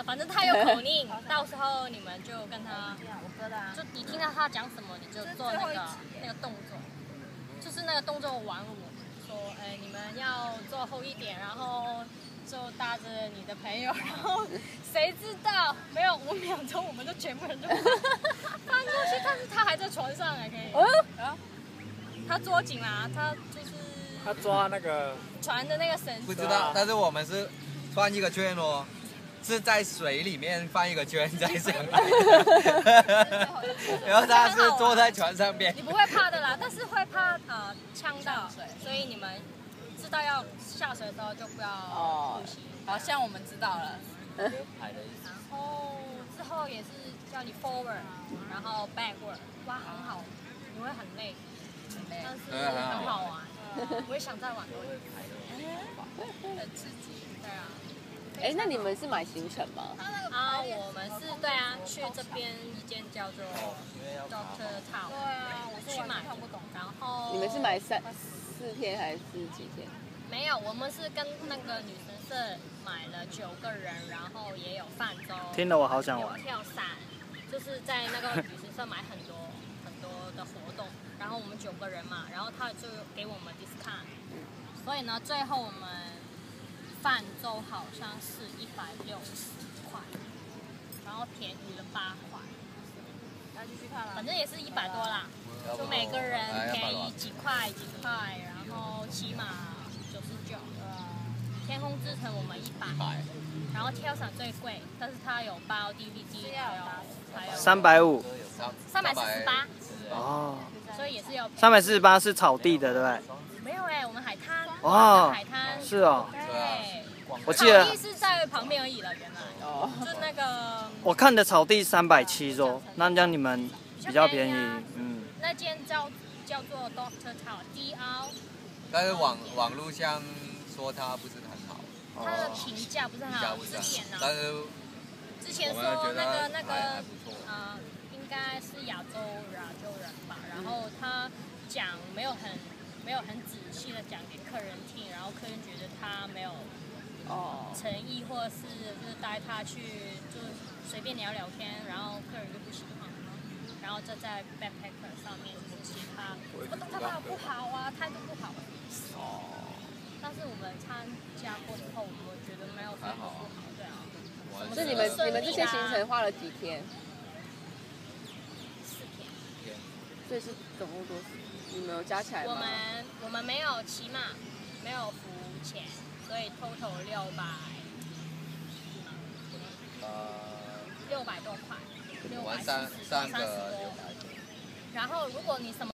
了，反正他有口令，到时候你们就跟他，我哥的啊就你听到他讲什么，你就做那个那个动作，就是那个动作玩我，说，哎，你们要坐后一点，然后就搭着你的朋友，然后谁知道没有五秒钟，我们就全部人就 翻过去，但是他还在船上哎，可以，啊，他捉紧啦，他就是他抓那个船的那个绳子，不知道，但是我们是转一个圈哦，是在水里面放一个圈再上来，然后他是坐在船上边你。不会怕的啦，但是会怕呃呛到，所以你们知道要下水的时候就不要哦呼吸。好像我们知道了，然后之后也是叫你 forward，然后 backward，哇，很好，你会很累，但是对很好很好玩，我也想再玩多一点，很刺激，对啊。哎，那你们是买行程吗？啊，我们是对啊，去这边一间叫做 Doctor Town，对啊，我是去买看不懂。然后你们是买三四天还是几天？没有，我们是跟那个女神社买了九个人，然后也有泛舟，听得我好想有玩。跳伞，就是在那个女神社买很多很多的活动，然后我们九个人嘛，然后他就给我们 discount，所以呢，最后我们泛舟好像是一百六十块，然后便宜了八块，要继续看了反。正也是一百多啦，就每个人便宜几块几块，然后起码九十九。天空之城我们一百，然后跳伞最贵，但是它有包 DVD，还有还有三百五。三百四十八，哦，所以也是有三百四十八是草地的，对不对？没有哎、我们海滩。哦海滩是哦，对，我记得草地是在旁边而已了，原来。哦，就那个我看的草地三百七多，那这样你们比较便宜，嗯，那间叫叫做 Doctor Town D R，但是网网络上说它不是很好，它的评价不是很好，评价不是很之前呢，，但是之前说那个那个。呃，应该是亚洲亚洲人吧，然后他讲没有很没有很仔细的讲给客人听，然后客人觉得他没有哦，诚意，或者是就是带他去就随便聊聊天，然后客人就不喜欢嘛，然后就在 backpacker 上面就是他什么都他不好啊，态度不好。哦，但是我们参加过之后，我们觉得没有什么不好，对啊，是你们你们这些行程花了几天？四天。所以是总共多少？你们有加起来吗？我们我们没有骑马，所以 total 六百呃，六百多块，六百玩三十三个三百多。然后如果你什么